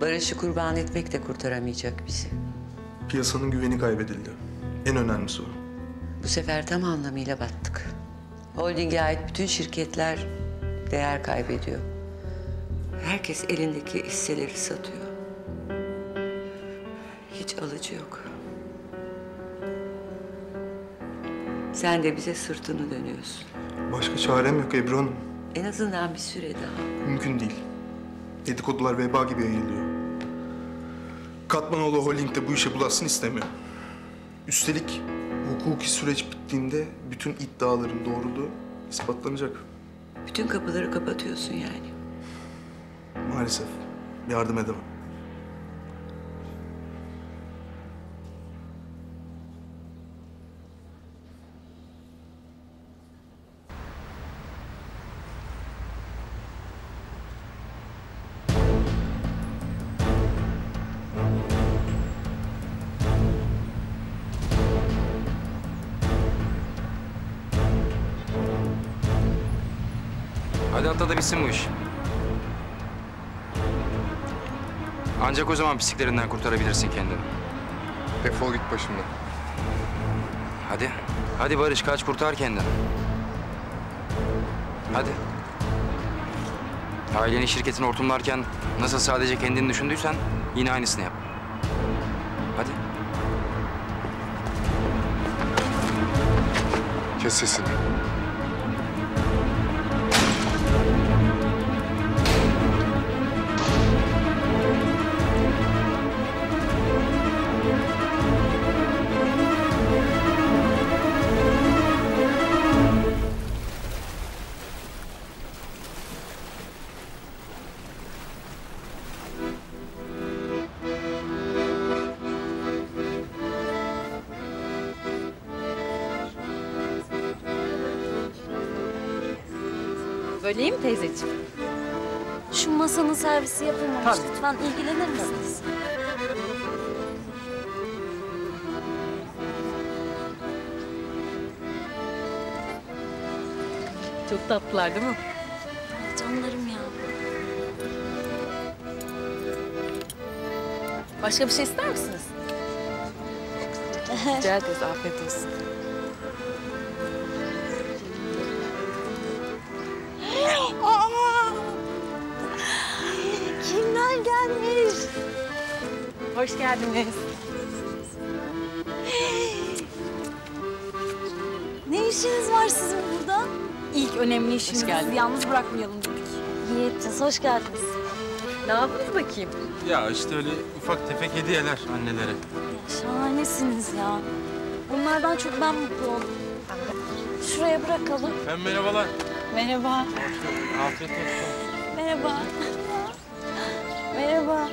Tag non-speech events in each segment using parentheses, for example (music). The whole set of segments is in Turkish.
Barış'ı kurban etmek de kurtaramayacak bizi. Piyasanın güveni kaybedildi. En önemlisi o. Bu sefer tam anlamıyla battık. Holding'e ait bütün şirketler değer kaybediyor. Herkes elindeki hisseleri satıyor. Hiç alıcı yok. Sen de bize sırtını dönüyorsun. Başka çarem yok Ebru Hanım. En azından bir süre daha. Mümkün değil. Dedikodular veba gibi yayılıyor. Katmanoğlu Holding de bu işe bulaşsın istemiyor. Üstelik hukuki süreç bittiğinde bütün iddiaların doğruluğu ispatlanacak. Bütün kapıları kapatıyorsun yani. Maalesef. Yardım edemem. Hadi atla da bitsin bu iş. Ancak o zaman pisliklerinden kurtarabilirsin kendini. Defol git başımdan. Hadi. Hadi Barış kaç kurtar kendini. Hadi. Ailenin şirketini hortumlarken nasıl sadece kendini düşündüysen yine aynısını yap. Hadi. Kes sesini. Böleyim teyzeciğim. Şu masanın servisi yapılmamış. Lütfen ilgilenir misiniz? Çok tatlılar değil mi? Canlarım ya. Başka bir şey ister misiniz? (laughs) Rica ederiz. Afiyet olsun. Gelmiş? Hoş geldiniz. Ne işiniz var sizin burada? İlk önemli işimiz yalnız bırakmayalım dedik. İyi ettiniz, hoş geldiniz. Ne yaptınız bakayım? Ya işte öyle ufak tefek hediyeler annelere. Ya, şahanesiniz ya. Bunlardan çok ben mutlu oldum. Şuraya bırakalım. Ben merhabalar. Merhaba. Afiyet olsun. Merhaba. Merhaba.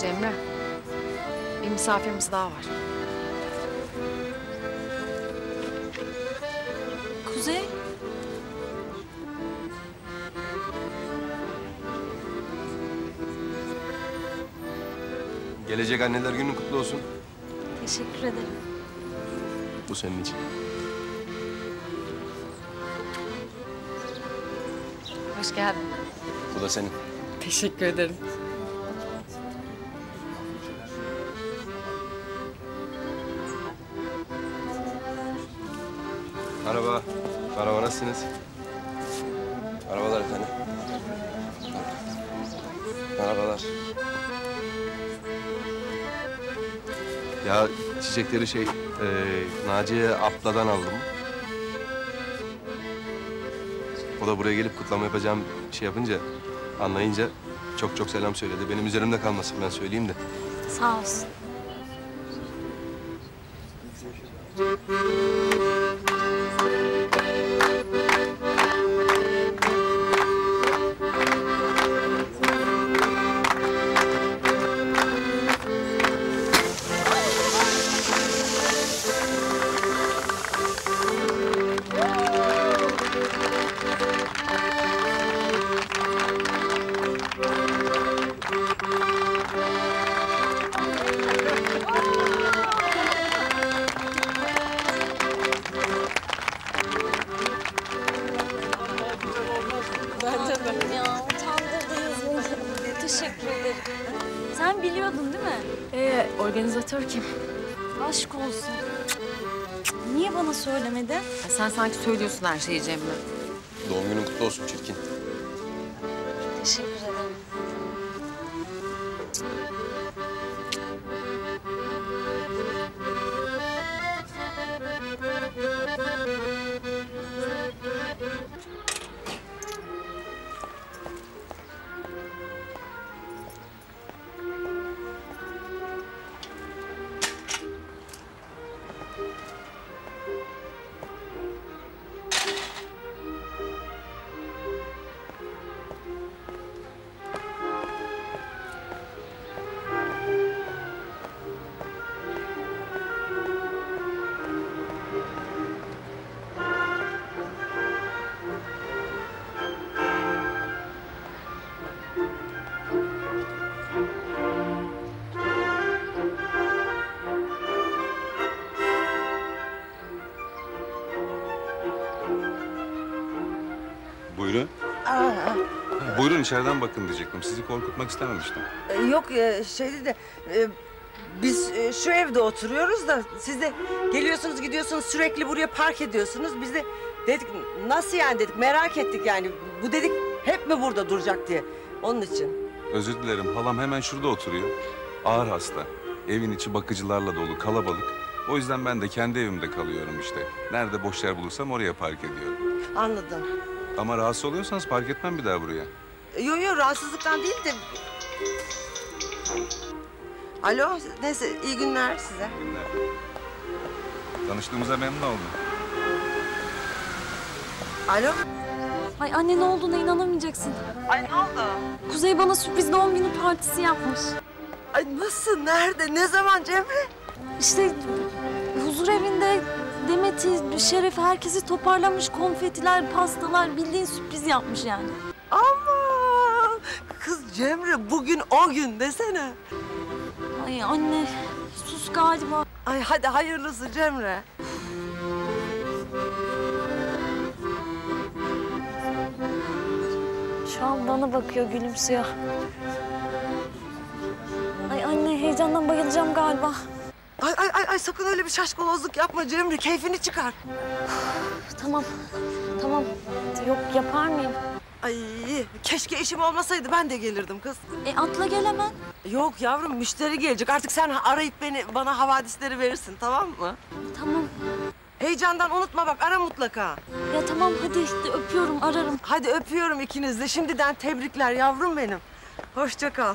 Cemre. Bir misafirimiz daha var. Kuzey. Gelecek anneler günün kutlu olsun. Teşekkür ederim. Bu senin için. Hoş geldin. Bu da senin. Teşekkür ederim. Merhaba. Merhaba nasılsınız? Merhabalar efendim. Merhabalar. Ya çiçekleri şey, e, Naciye abladan aldım. Da buraya gelip kutlama yapacağım şey yapınca, anlayınca çok çok selam söyledi. Benim üzerimde kalmasın ben söyleyeyim de. Sağ olsun. Organizatör kim? Aşk olsun. Niye bana söylemedin? Ya sen sanki söylüyorsun her şeyi Cemre. Doğum günün kutlu olsun çirkin. Teşekkür Buyurun içeriden bakın diyecektim. Sizi korkutmak istememiştim. Yok e, şeydi de e, biz e, şu evde oturuyoruz da siz de geliyorsunuz gidiyorsunuz sürekli buraya park ediyorsunuz. Biz de dedik nasıl yani dedik merak ettik yani bu dedik hep mi burada duracak diye onun için. Özür dilerim. Halam hemen şurada oturuyor. Ağır hasta. Evin içi bakıcılarla dolu, kalabalık. O yüzden ben de kendi evimde kalıyorum işte. Nerede boş yer bulursam oraya park ediyorum. Anladım. Ama rahatsız oluyorsanız park etmem bir daha buraya. Yok yok rahatsızlıktan değil de. Alo neyse iyi günler size. Günler. Tanıştığımıza memnun oldum. Alo. Ay anne ne olduğuna inanamayacaksın. Ay ne oldu? Kuzey bana sürpriz doğum günü partisi yapmış. Ay nasıl nerede ne zaman Cemre? İşte huzur evinde Demet'i, Şeref herkesi toparlamış. Konfetiler, pastalar bildiğin sürpriz yapmış yani. Kız Cemre bugün o gün desene. Ay anne sus galiba. Ay hadi hayırlısı Cemre. Şu an bana bakıyor gülümsüyor. Ay anne heyecandan bayılacağım galiba. Ay ay ay, ay sakın öyle bir şaşkınlozluk yapma Cemre. Keyfini çıkar. Tamam tamam yok yapar mıyım? Ay keşke işim olmasaydı ben de gelirdim kız. E atla gel hemen. Yok yavrum müşteri gelecek. Artık sen arayıp beni bana havadisleri verirsin tamam mı? Tamam Heyecandan unutma bak ara mutlaka. ya tamam hadi işte öpüyorum ararım. Hadi öpüyorum ikiniz de. Şimdiden tebrikler yavrum benim. Hoşça kal.